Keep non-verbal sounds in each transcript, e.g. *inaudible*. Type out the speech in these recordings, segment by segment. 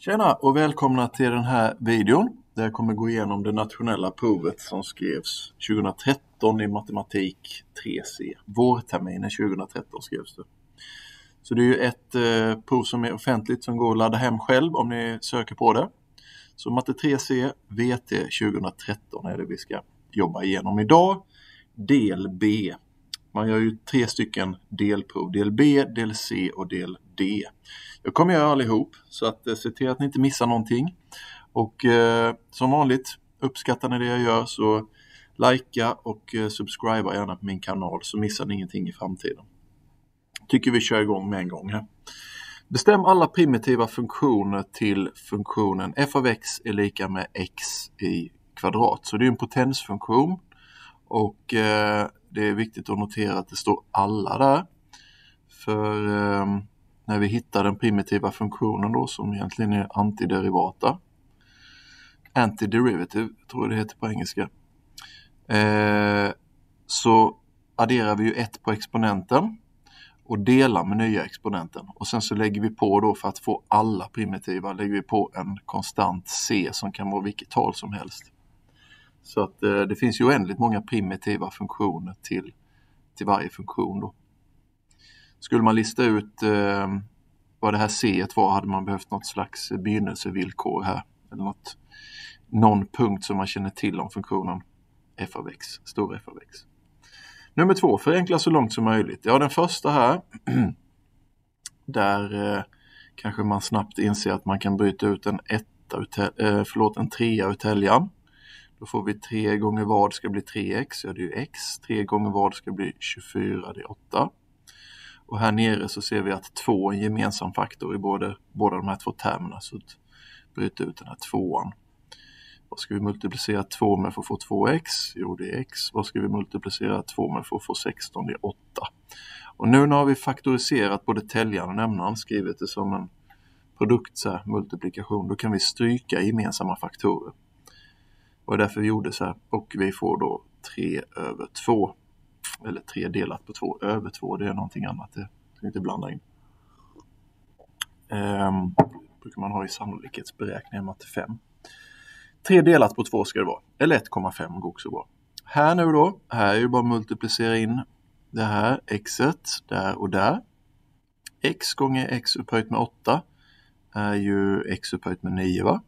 Tjena och välkomna till den här videon där jag kommer gå igenom det nationella provet som skrevs 2013 i matematik 3C. Vårterminen 2013 skrevs det. Så det är ju ett eh, prov som är offentligt som går att ladda hem själv om ni söker på det. Så matte 3C VT 2013 är det vi ska jobba igenom idag. Del B. Man gör ju tre stycken delprov. Del B, del C och del D. Jag kommer göra allihop så att eh, se till att ni inte missar någonting. Och eh, som vanligt, uppskattar ni det jag gör så likea och eh, subscriba gärna på min kanal så missar ni ingenting i framtiden. Tycker vi kör igång med en gång här. Bestäm alla primitiva funktioner till funktionen f av x är lika med x i kvadrat. Så det är en potensfunktion och eh, det är viktigt att notera att det står alla där. För eh, när vi hittar den primitiva funktionen då som egentligen är antiderivata. Antiderivative tror jag det heter på engelska. Eh, så adderar vi ju ett på exponenten och delar med nya exponenten. Och sen så lägger vi på då för att få alla primitiva lägger vi på en konstant c som kan vara vilket tal som helst. Så att eh, det finns ju oändligt många primitiva funktioner till, till varje funktion då. Skulle man lista ut eh, vad det här C var hade man behövt något slags begynnelsevillkor här. Eller något, någon punkt som man känner till om funktionen f av x, stor f av x. Nummer två, förenkla så långt som möjligt. Ja, den första här, *clears throat* där eh, kanske man snabbt inser att man kan bryta ut en, etta, eh, förlåt, en trea ur täljan. Då får vi 3 gånger vad ska bli 3x, ja det är ju x. 3 gånger vad ska bli 24, det är 8. Och här nere så ser vi att 2 är en gemensam faktor i både, båda de här två termerna. Så bryta ut den här tvåan. Vad ska vi multiplicera 2 med för att få 2x? Jo, det är x. Vad ska vi multiplicera 2 med för att få 16? Det är 8. Och nu när vi faktoriserat både täljaren och nämnaren, skrivit det som en produkt, så här, multiplikation, då kan vi stryka gemensamma faktorer. Och därför vi gjorde så här. Och vi får då 3 över 2. Eller 3 delat på 2 över 2. Det är någonting annat. Det ska inte blanda in. Ehm, brukar man ha i sannolikhetsberäkningar matte 5. 3 delat på 2 ska det vara. Eller 1,5 går också bra. Här nu då. Här är det bara att multiplicera in det här xet där och där. x gånger x upphöjt med 8 är ju x upphöjt med 9 va?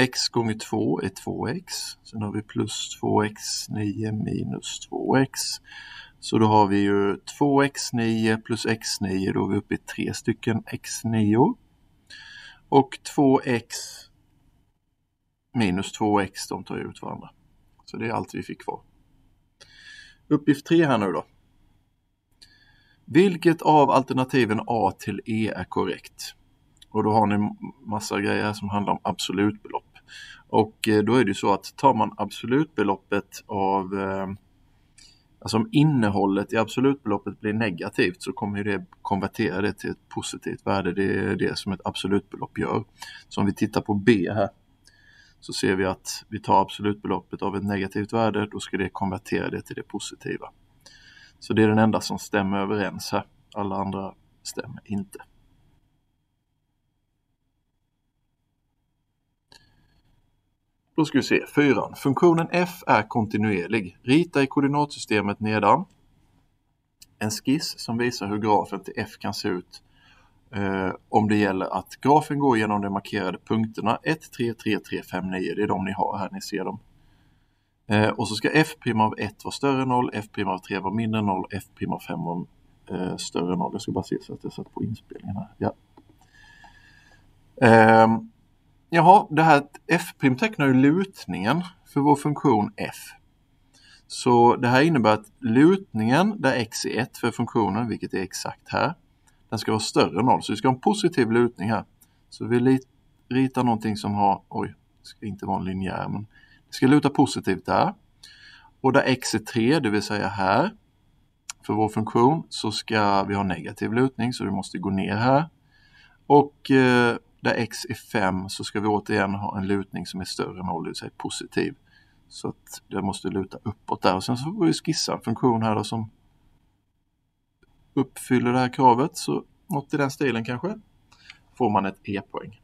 X gånger 2 är 2x. Sen har vi plus 2x 9 minus 2x. Så då har vi ju 2x9 plus x9, då är vi uppe i tre stycken x9. Och 2x minus 2x, de tar ut varandra. Så det är allt vi fick kvar. Uppgift 3 här nu då. Vilket av alternativen A till E är korrekt? Och då har ni massa grejer som handlar om absolutbelopp. Och eh, då är det så att tar man absolutbeloppet av eh, Alltså om innehållet i absolutbeloppet blir negativt så kommer det konvertera det till ett positivt värde. Det är det som ett absolutbelopp gör. Så om vi tittar på B här så ser vi att vi tar absolutbeloppet av ett negativt värde, då ska det konvertera det till det positiva. Så det är den enda som stämmer överens här. Alla andra stämmer inte. Då ska vi se, fyran. Funktionen f är kontinuerlig. Rita i koordinatsystemet nedan en skiss som visar hur grafen till f kan se ut eh, om det gäller att grafen går genom de markerade punkterna 1, 3, 3, 3, 5, 9. Det är de ni har här, ni ser dem. Eh, och så ska f' av 1 vara större än 0, f' av 3 vara mindre än 0, f' av 5 vara eh, större än 0. Jag ska bara se så att jag satt på inspelningen här. Ja. Ehm, Jaha, det här f' tecknar ju lutningen för vår funktion f. Så det här innebär att lutningen där x är 1 för funktionen, vilket är exakt här, den ska vara större än 0. Så vi ska ha en positiv lutning här. Så vi ritar någonting som har, oj, det ska inte vara en linjär, men det ska luta positivt där. Och där x är 3, det vill säga här, för vår funktion, så ska vi ha negativ lutning, så vi måste gå ner här. Och eh, där x är 5 så ska vi återigen ha en lutning som är större än 0, det vill säga positiv. Så att det måste luta uppåt där. Och sen så får vi skissa en funktion här då som uppfyller det här kravet. Så något i den stilen kanske. Får man ett e-poäng.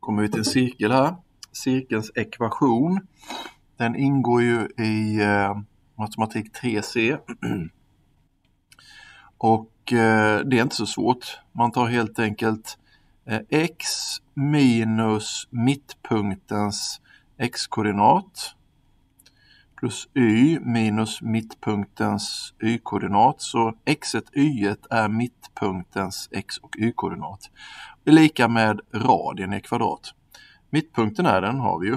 Kommer vi till en cirkel här. Cirkelns ekvation. Den ingår ju i eh, matematik 3C *clears throat* Och eh, det är inte så svårt. Man tar helt enkelt eh, x minus mittpunktens x-koordinat plus y minus mittpunktens y-koordinat. Så x y är mittpunktens x och y-koordinat. Det är lika med radien i kvadrat. Mittpunkten är den har vi ju.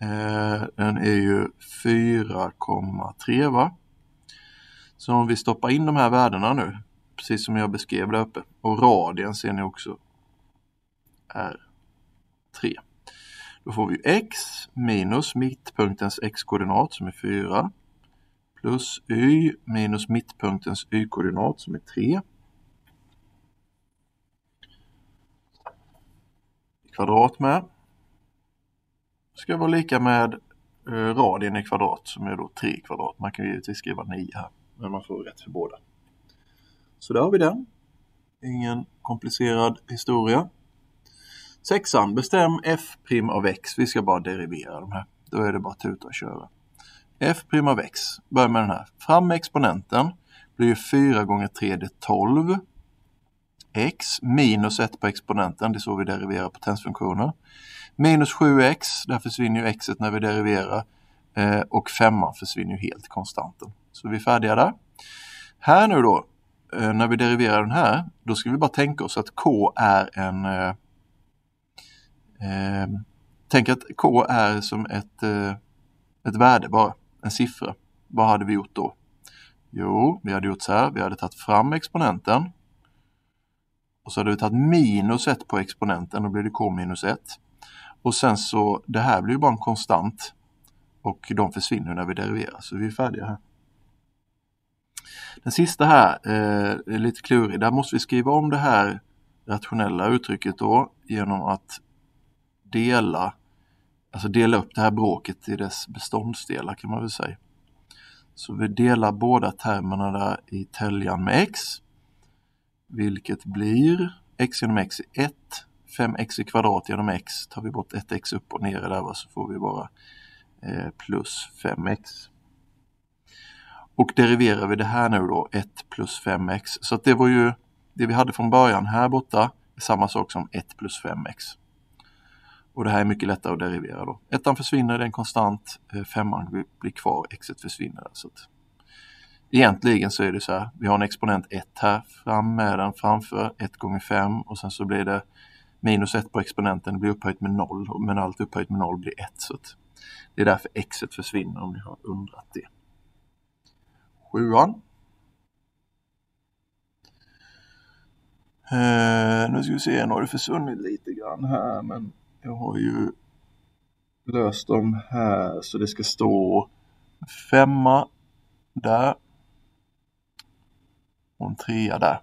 Eh, den är ju 4,3 va. Så om vi stoppar in de här värdena nu, precis som jag beskrev där uppe, och radien ser ni också är 3. Då får vi x minus mittpunktens x-koordinat som är 4 plus y minus mittpunktens y-koordinat som är 3. Kvadrat med. Ska vara lika med eh, radien i kvadrat som är då 3 kvadrat. Man kan givetvis skriva 9 här, men man får rätt för båda. Så där har vi den. Ingen komplicerad historia. Sexan, bestäm f' av x. Vi ska bara derivera de här. Då är det bara att tuta och köra. f' av x, Börja med den här. Fram med exponenten blir ju 4 gånger 3 det är 12. x minus 1 på exponenten, det är så vi deriverar potensfunktioner. Minus 7x, där försvinner ju x när vi deriverar. Eh, och 5 försvinner ju helt konstanten. Så vi är färdiga där. Här nu då, eh, när vi deriverar den här, då ska vi bara tänka oss att k är en eh, Eh, tänk att k är som ett, eh, ett värde bara, en siffra. Vad hade vi gjort då? Jo, vi hade gjort så här. Vi hade tagit fram exponenten. Och så hade vi tagit minus 1 på exponenten. Då blir det k minus 1. Och sen så, det här blir ju bara en konstant. Och de försvinner när vi deriverar. Så vi är färdiga här. Den sista här eh, är lite klurig. Där måste vi skriva om det här rationella uttrycket då genom att dela, alltså dela upp det här bråket i dess beståndsdelar kan man väl säga. Så vi delar båda termerna där i täljan med x, vilket blir x genom x är 1, 5x i kvadrat genom x, tar vi bort 1x upp och ner där så får vi bara eh, plus 5x. Och deriverar vi det här nu då, 1 plus 5x, så att det var ju det vi hade från början här borta, samma sak som 1 plus 5x. Och det här är mycket lättare att derivera då. Ettan försvinner, det är en konstant. Eh, femman blir kvar, xet försvinner. Så att, egentligen så är det så här, vi har en exponent 1 här, fram med den framför 1 gånger 5 och sen så blir det minus 1 på exponenten, det blir upphöjt med 0, men allt upphöjt med 0 blir 1. Så att, det är därför xet försvinner om ni har undrat det. Sjuan. Eh, nu ska vi se, nu har det försvunnit lite grann här men jag har ju löst dem här så det ska stå femma där och en trea där.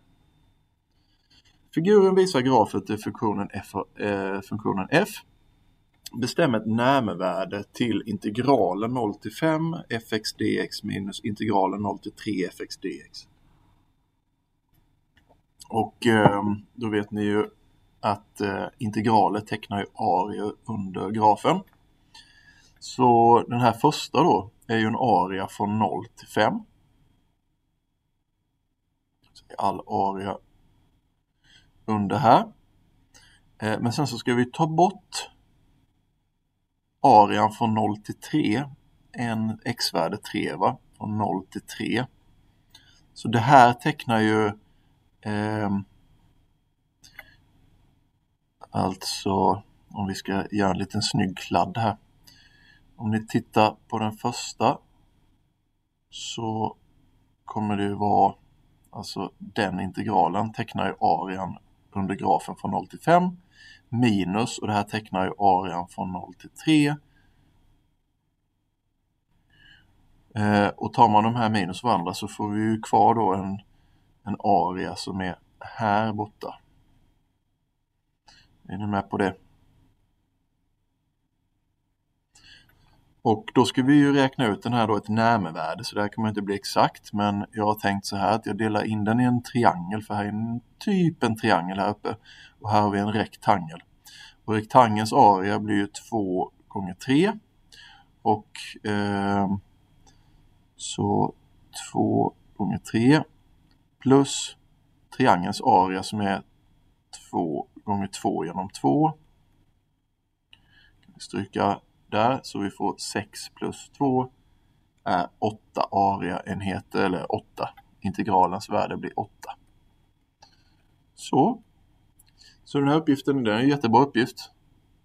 Figuren visar grafen till funktionen f, eh, funktionen f. Bestäm ett närmevärde till integralen 0 till 5 fx dx minus integralen 0 till 3 fx dx. Och eh, då vet ni ju att eh, integralet tecknar ju area under grafen. Så den här första då är ju en area från 0 till 5. All area under här. Eh, men sen så ska vi ta bort arean från 0 till 3. En x-värde 3 va? Från 0 till 3. Så det här tecknar ju eh, Alltså, om vi ska göra en liten snygg kladd här. Om ni tittar på den första så kommer det vara, alltså den integralen tecknar ju arean under grafen från 0 till 5 minus, och det här tecknar ju arean från 0 till 3. Eh, och tar man de här minus varandra så får vi ju kvar då en, en area som är här borta. Är ni med på det? Och då ska vi ju räkna ut den här då ett närmevärde så det här kommer inte bli exakt men jag har tänkt så här att jag delar in den i en triangel för här är en typ en triangel här uppe och här har vi en rektangel. Och rektangelns area blir ju 2 gånger 3 och eh, så 2 gånger 3 plus triangelns area som är 2 gånger 2 genom 2. Stryka där så vi får 6 plus 2 är 8 areaenheter eller 8. Integralens värde blir 8. Så. Så den här uppgiften den är en jättebra uppgift.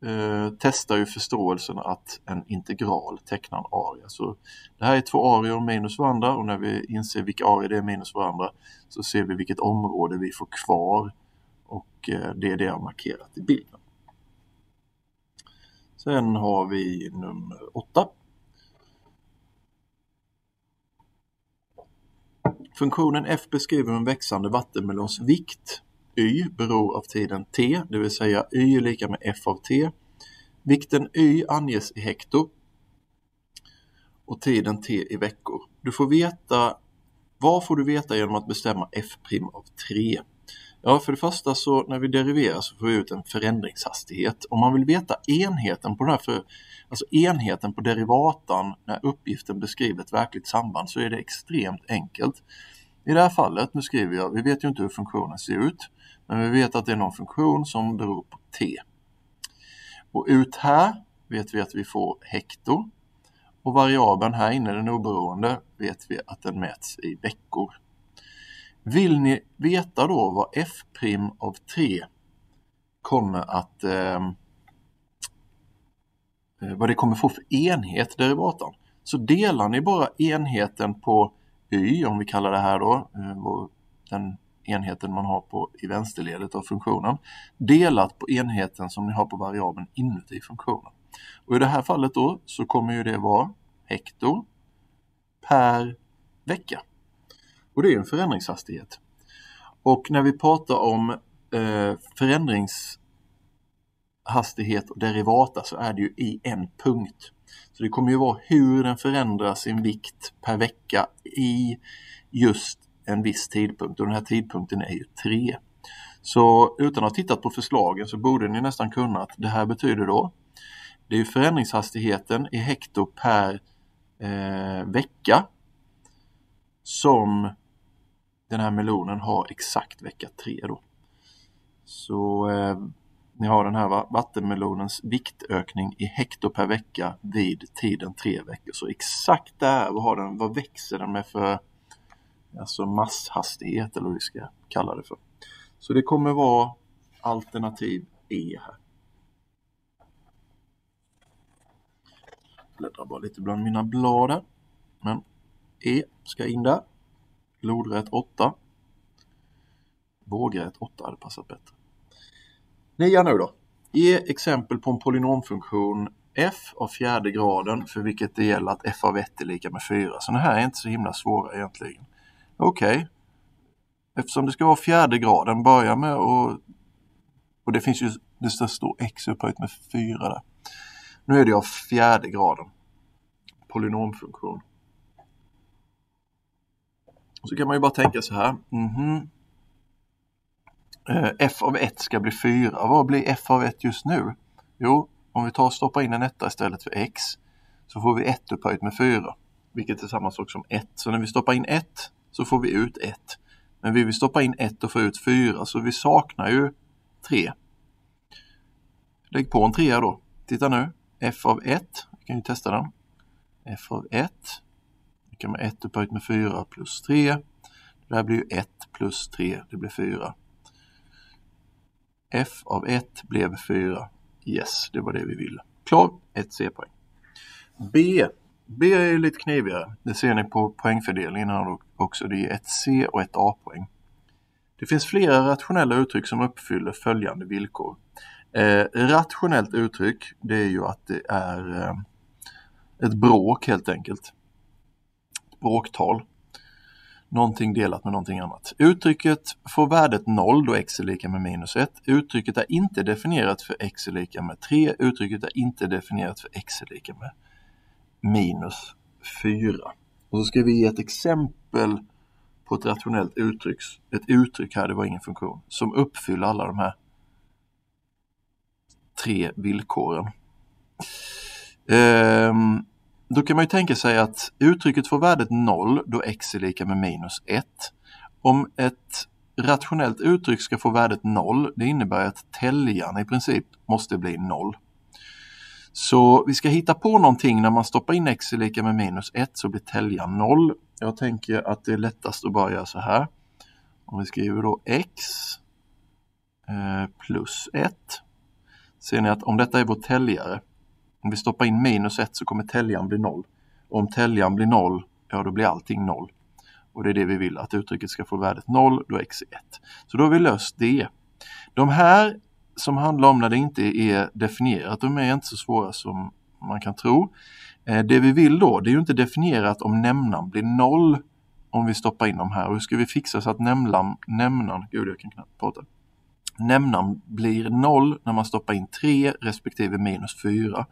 Eh, testar ju förståelsen att en integral tecknar en area. Så det här är två arior minus varandra och när vi inser vilka arior det är minus varandra så ser vi vilket område vi får kvar och eh, det är det jag har markerat i bilden. Sen har vi nummer 8. Funktionen f beskriver en växande vattenmelons vikt. y beror av tiden t, det vill säga y är lika med f av t. Vikten y anges i hekto och tiden t i veckor. Du får veta, vad får du veta genom att bestämma f' av 3? Ja, för det första så när vi deriverar så får vi ut en förändringshastighet. Om man vill veta enheten på den här för, alltså enheten på derivatan när uppgiften beskriver ett verkligt samband så är det extremt enkelt. I det här fallet, nu skriver jag, vi vet ju inte hur funktionen ser ut, men vi vet att det är någon funktion som beror på t. Och ut här vet vi att vi får hekto och variabeln här inne, den oberoende, vet vi att den mäts i veckor. Vill ni veta då vad f' av 3 kommer att ehm, eh, vad det kommer få för enhet derivatan så delar ni bara enheten på y, om vi kallar det här då, eh, den enheten man har på i vänsterledet av funktionen, delat på enheten som ni har på variabeln inuti funktionen. Och I det här fallet då så kommer ju det vara hekto per vecka. Och det är en förändringshastighet. Och när vi pratar om eh, förändringshastighet och derivata så är det ju i en punkt. Så det kommer ju vara hur den förändrar sin vikt per vecka i just en viss tidpunkt och den här tidpunkten är ju 3. Så utan att ha tittat på förslagen så borde ni nästan kunna att det här betyder då det är förändringshastigheten i hekto per eh, vecka som den här melonen har exakt vecka 3 då. Så eh, ni har den här vattenmelonens viktökning i hekto per vecka vid tiden 3 veckor. Så exakt där, vad, har den, vad växer den med för alltså masshastighet eller vad vi ska kalla det för. Så det kommer vara alternativ E här. Bläddrar bara lite bland mina blad här. Men E ska in där. Lodrätt 8. Vågrätt 8 hade passat bättre. Nia nu då. Ge exempel på en polynomfunktion f av fjärde graden för vilket det gäller att f av 1 är lika med 4. Så det här är inte så himla svåra egentligen. Okej. Okay. Eftersom det ska vara fjärde graden, börja med att... Och det finns ju, det står x upphöjt med 4 där. Nu är det av fjärde graden. Polynomfunktion. Och så kan man ju bara tänka så här. Mm -hmm. f av 1 ska bli 4. Vad blir f av 1 just nu? Jo, om vi tar och stoppar in en etta istället för x så får vi 1 upphöjt med 4. Vilket är samma sak som 1. Så när vi stoppar in 1 så får vi ut 1. Men vi vill stoppa in 1 och få ut 4 så vi saknar ju 3. Lägg på en 3 då. Titta nu. f av 1. Vi kan ju testa den. f av 1 lika med 1 upphöjt med 4 plus 3. Det här blir ju 1 plus 3, det blir 4. f av 1 blev 4. Yes, det var det vi ville. Klar, 1 C-poäng. B. B är lite knivigare. Det ser ni på poängfördelningen här också. Det är ett C och ett A-poäng. Det finns flera rationella uttryck som uppfyller följande villkor. Eh, rationellt uttryck, det är ju att det är eh, ett bråk helt enkelt bråktal. Någonting delat med någonting annat. Uttrycket får värdet 0 då x är lika med minus 1. Uttrycket är inte definierat för x är lika med 3. Uttrycket är inte definierat för x är lika med minus 4. Och så ska vi ge ett exempel på ett rationellt uttryck. Ett uttryck här, det var ingen funktion, som uppfyller alla de här tre villkoren. Um, då kan man ju tänka sig att uttrycket får värdet 0 då x är lika med minus 1. Om ett rationellt uttryck ska få värdet 0, det innebär att täljaren i princip måste bli 0. Så vi ska hitta på någonting när man stoppar in x är lika med minus 1 så blir täljaren 0. Jag tänker att det är lättast att bara göra så här. Om vi skriver då x eh, plus 1. Ser ni att om detta är vår täljare, om vi stoppar in minus 1 så kommer täljaren bli 0. Och om täljaren blir 0, ja då blir allting 0. Och det är det vi vill, att uttrycket ska få värdet 0 då x är 1. Så då har vi löst det. De här som handlar om när det inte är definierat, de är inte så svåra som man kan tro. Eh, det vi vill då, det är ju inte definierat om nämnaren blir 0 om vi stoppar in de här. Och hur ska vi fixa så att nämnaren, nämnaren, gud jag kan knappt prata. Nämnaren blir 0 när man stoppar in 3 respektive minus 4.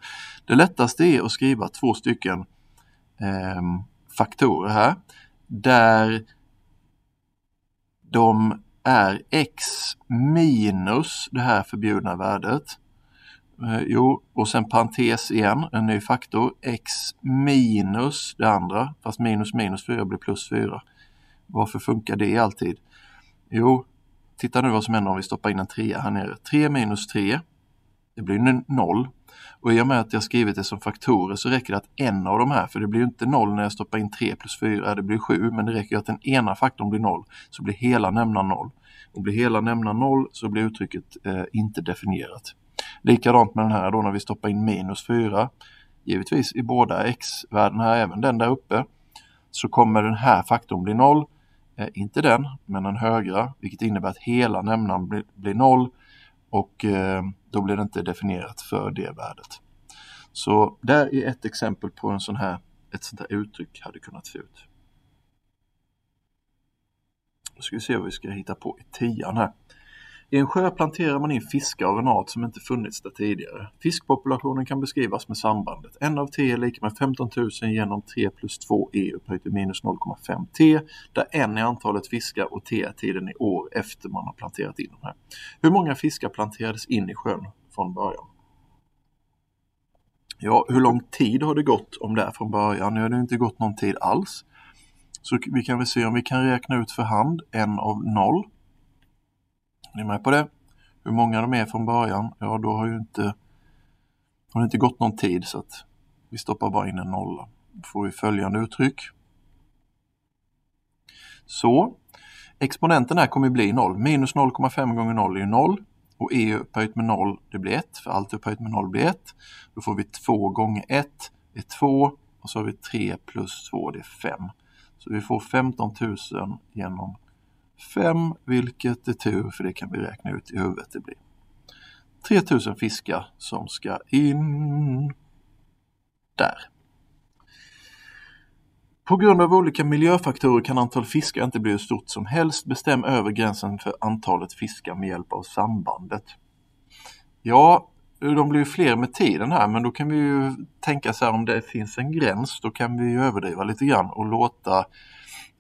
Det lättaste är att skriva två stycken eh, faktorer här där de är x minus det här förbjudna värdet. Eh, jo, och sen parentes igen, en ny faktor, x minus det andra, fast minus minus 4 blir plus 4. Varför funkar det alltid? Jo, titta nu vad som händer om vi stoppar in en 3 här nere. 3 minus 3, det blir 0. Och i och med att jag skrivit det som faktorer så räcker det att en av de här, för det blir inte 0 när jag stoppar in 3 plus 4, det blir 7, men det räcker att den ena faktorn blir 0 så blir hela nämnaren 0. Och blir hela nämnaren 0 så blir uttrycket eh, inte definierat. Likadant med den här då när vi stoppar in minus 4, givetvis i båda x-värdena, även den där uppe, så kommer den här faktorn bli 0. Eh, inte den, men den högra, vilket innebär att hela nämnaren blir, blir noll och eh, då blir det inte definierat för det värdet. Så där är ett exempel på en sån här, ett sånt här uttryck hade kunnat se ut. Då ska vi se vad vi ska hitta på i tian här. I en sjö planterar man in fiskar av en art som inte funnits där tidigare. Fiskpopulationen kan beskrivas med sambandet. En av t är lika med 15 000 genom 3 plus 2 e upphöjt till minus 0,5 t, där n är antalet fiskar och t är tiden i år efter man har planterat in de här. Hur många fiskar planterades in i sjön från början? Ja, hur lång tid har det gått om det är från början? Nu har det inte gått någon tid alls. Så vi kan väl se om vi kan räkna ut för hand en av ni Är ni med på det? Hur många de är från början? Ja, då har ju inte, har det inte gått någon tid så att vi stoppar bara in en nolla. Då får vi följande uttryck. Så, exponenten här kommer bli 0. Minus 0,5 gånger 0 är ju 0 och e upphöjt med 0 det blir 1, för allt upphöjt med 0 blir 1. Då får vi 2 gånger 1 är 2 och så har vi 3 plus 2 det är 5. Så vi får 15 000 genom 5, vilket är tur för det kan vi räkna ut i huvudet det blir. 3000 fiskar som ska in där. På grund av olika miljöfaktorer kan antal fiskar inte bli hur stort som helst. Bestäm över gränsen för antalet fiskar med hjälp av sambandet. Ja, de blir ju fler med tiden här men då kan vi ju tänka så här om det finns en gräns då kan vi överdriva lite grann och låta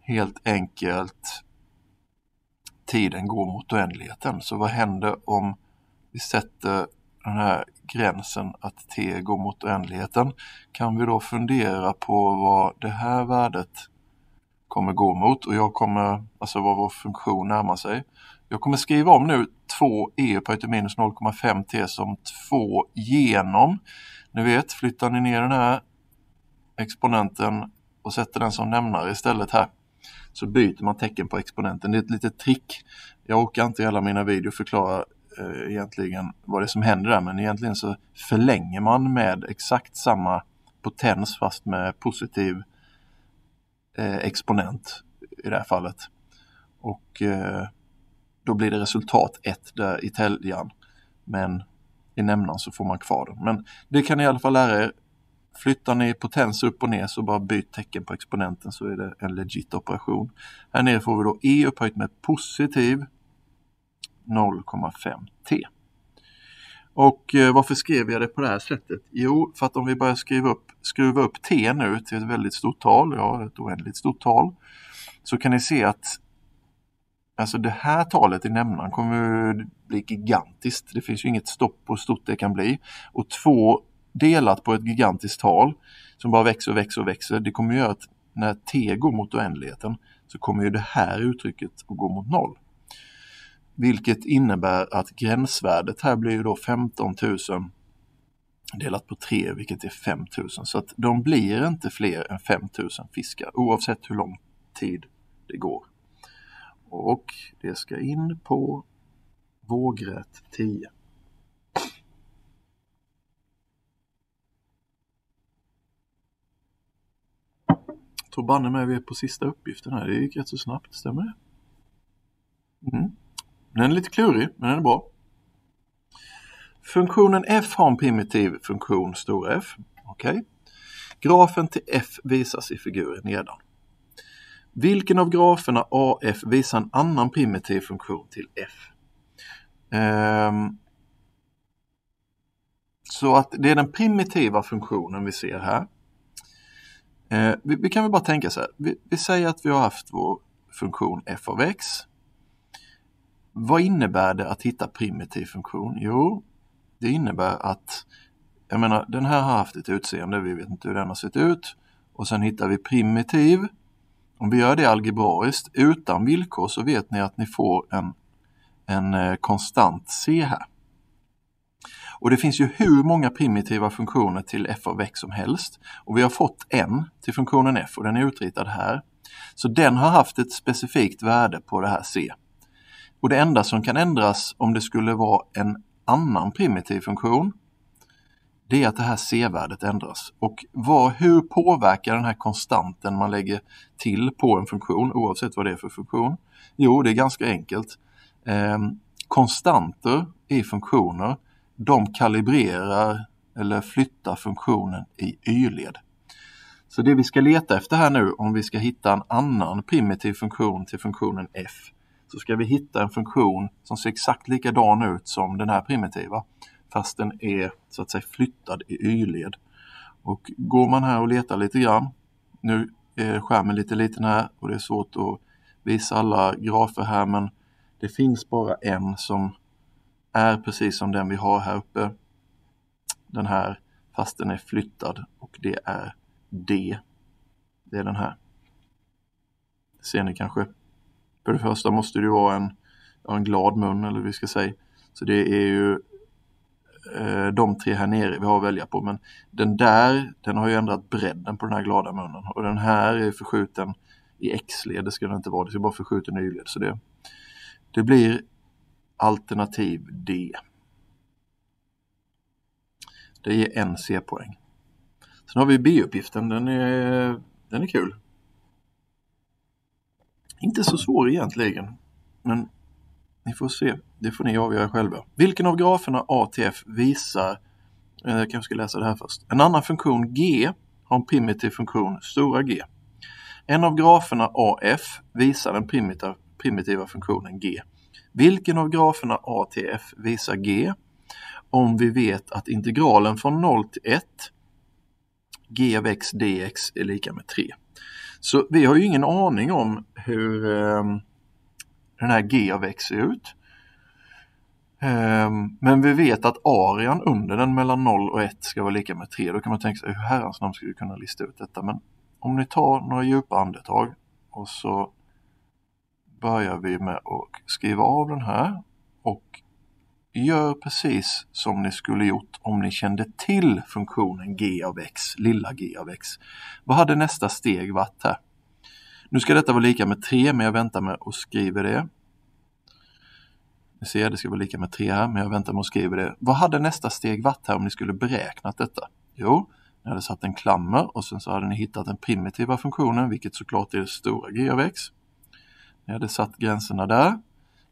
helt enkelt tiden går mot oändligheten. Så vad händer om vi sätter den här gränsen att t går mot oändligheten? Kan vi då fundera på vad det här värdet kommer gå mot och jag kommer, alltså vad vår funktion närmar sig. Jag kommer skriva om nu 2 e på till minus 0,5 t som 2 genom. Ni vet, flyttar ni ner den här exponenten och sätter den som nämnare istället här så byter man tecken på exponenten. Det är ett litet trick. Jag orkar inte i alla mina videor förklara eh, egentligen vad det är som händer där men egentligen så förlänger man med exakt samma potens fast med positiv eh, exponent i det här fallet. Och eh, då blir det resultat 1 där i täljaren. Men i nämnaren så får man kvar den. Men det kan ni i alla fall lära er. Flyttar ni potens upp och ner så bara byt tecken på exponenten så är det en legit operation. Här nere får vi då E upphöjt med positiv 0,5 T. Och eh, varför skrev jag det på det här sättet? Jo, för att om vi börjar skriva upp, skruva upp T nu till ett väldigt stort tal, ja ett oändligt stort tal, så kan ni se att alltså det här talet i nämnaren kommer bli gigantiskt. Det finns ju inget stopp på hur stort det kan bli. Och två delat på ett gigantiskt tal som bara växer och växer och växer, det kommer göra att när t går mot oändligheten så kommer ju det här uttrycket att gå mot noll. Vilket innebär att gränsvärdet här blir ju då 15 000 delat på 3 vilket är 5 000. Så att de blir inte fler än 5 000 fiskar oavsett hur lång tid det går. Och det ska in på vågrät 10. Tror banne mig vi är på sista uppgiften här. Det gick rätt så snabbt, stämmer det? Mm. Den är lite klurig, men den är bra. Funktionen f har en primitiv funktion stor F. Okay. Grafen till f visas i figuren nedan. Vilken av graferna AF visar en annan primitiv funktion till f? Um, så att det är den primitiva funktionen vi ser här. Eh, vi, vi, kan väl bara tänka så här. Vi, vi säger att vi har haft vår funktion f av x. Vad innebär det att hitta primitiv funktion? Jo, det innebär att jag menar, den här har haft ett utseende, vi vet inte hur den har sett ut. Och sen hittar vi primitiv. Om vi gör det algebraiskt utan villkor så vet ni att ni får en, en eh, konstant C här. Och det finns ju hur många primitiva funktioner till f av x som helst. Och vi har fått en till funktionen f och den är utritad här. Så den har haft ett specifikt värde på det här c. Och det enda som kan ändras om det skulle vara en annan primitiv funktion det är att det här C-värdet ändras. Och vad, hur påverkar den här konstanten man lägger till på en funktion oavsett vad det är för funktion? Jo, det är ganska enkelt. Eh, konstanter i funktioner de kalibrerar eller flyttar funktionen i y-led. Så det vi ska leta efter här nu om vi ska hitta en annan primitiv funktion till funktionen f så ska vi hitta en funktion som ser exakt likadan ut som den här primitiva fast den är så att säga flyttad i y-led. Och går man här och letar lite grann, nu är skärmen lite liten här och det är svårt att visa alla grafer här men det finns bara en som är precis som den vi har här uppe. Den här fast den är flyttad och det är D. Det är den här. ser ni kanske. För det första måste det vara en, en glad mun eller vi ska säga. Så det är ju eh, de tre här nere vi har att välja på. Men den där, den har ju ändrat bredden på den här glada munnen. Och den här är förskjuten i X-led, det ska den inte vara. Det ska bara förskjuten i Y-led. Så det, det blir alternativ D. Det ger en C-poäng. Sen har vi B-uppgiften, den är, den är kul. Inte så svår egentligen, men ni får se. Det får ni avgöra själva. Vilken av graferna A till F visar, eh, jag kanske ska läsa det här först. En annan funktion G har en primitiv funktion stora G. En av graferna AF visar den primitiva, primitiva funktionen G. Vilken av graferna A till F visar G om vi vet att integralen från 0 till 1 g av x dx är lika med 3. Så vi har ju ingen aning om hur eh, den här g av x ser ut. Eh, men vi vet att arean under den mellan 0 och 1 ska vara lika med 3. Då kan man tänka sig hur herrans namn ska vi kunna lista ut detta. Men om ni tar några djupa andetag och så börjar vi med att skriva av den här och gör precis som ni skulle gjort om ni kände till funktionen g av x, lilla g av x. Vad hade nästa steg varit här? Nu ska detta vara lika med 3 men jag väntar med att skriva det. Ni ser, det ska vara lika med 3 här men jag väntar med att skriva det. Vad hade nästa steg varit här om ni skulle beräknat detta? Jo, ni hade satt en klammer och sen så hade ni hittat den primitiva funktionen vilket såklart är det stora g av x. Ni hade satt gränserna där.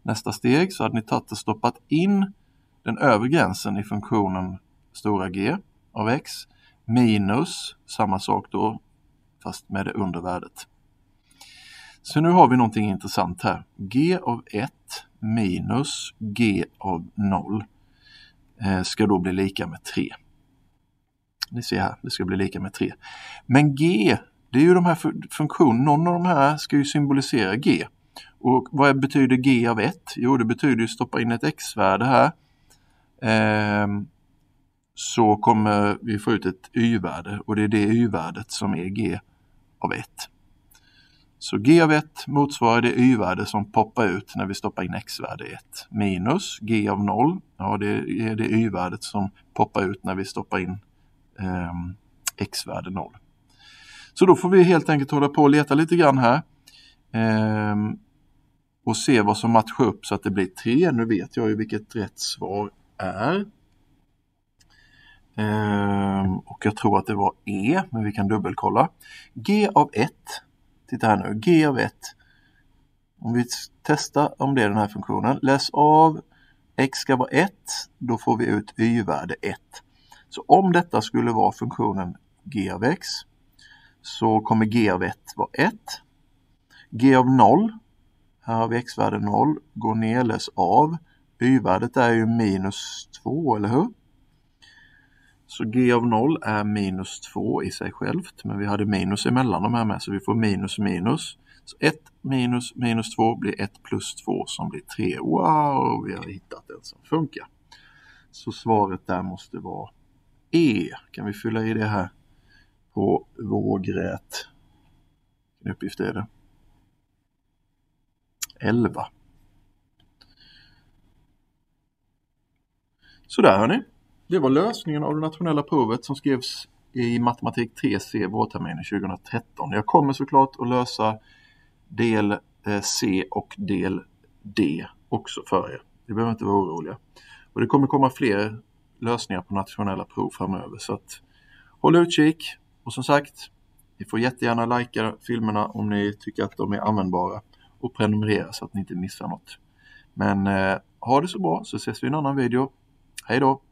Nästa steg så hade ni tagit och stoppat in den övre gränsen i funktionen stora G av x minus samma sak då fast med det undervärdet. Så nu har vi någonting intressant här. G av 1 minus G av 0 eh, ska då bli lika med 3. Ni ser här, det ska bli lika med 3. Men G, det är ju de här funktionerna, någon av de här ska ju symbolisera G. Och vad betyder G av 1? Jo, det betyder att stoppa in ett x-värde här. Ehm, så kommer vi få ut ett y-värde och det är det y-värdet som är G av 1. Så G av 1 motsvarar det y-värde som poppar ut när vi stoppar in x-värde 1. Minus G av 0, ja det är det y-värdet som poppar ut när vi stoppar in eh, x-värde 0. Så då får vi helt enkelt hålla på och leta lite grann här. Eh, och se vad som matchar upp så att det blir 3. Nu vet jag ju vilket rätt svar är. Ehm, och jag tror att det var E, men vi kan dubbelkolla. G av 1 Titta här nu, G av 1. Om vi testar om det är den här funktionen. Läs av x ska vara 1, då får vi ut y-värde 1. Så om detta skulle vara funktionen g av x så kommer g av 1 vara 1. g av 0, här har vi x-värde 0, går ner, läs av. Y-värdet är ju minus 2, eller hur? Så g av 0 är minus 2 i sig självt, men vi hade minus emellan de här med, så vi får minus minus. Så 1 minus minus 2 blir 1 plus 2 som blir 3. Wow, vi har hittat en som funkar. Så svaret där måste vara E. Kan vi fylla i det här på vågrät? Vilken uppgift är det? 11. Sådär hörni. Det var lösningen av det nationella provet som skrevs i matematik 3C vårterminen 2013. Jag kommer såklart att lösa del eh, C och del D också för er. Ni behöver inte vara oroliga. Och det kommer komma fler lösningar på nationella prov framöver så att håll utkik och som sagt ni får jättegärna likea filmerna om ni tycker att de är användbara och prenumerera så att ni inte missar något. Men eh, ha det så bra så ses vi i en annan video. Hej då!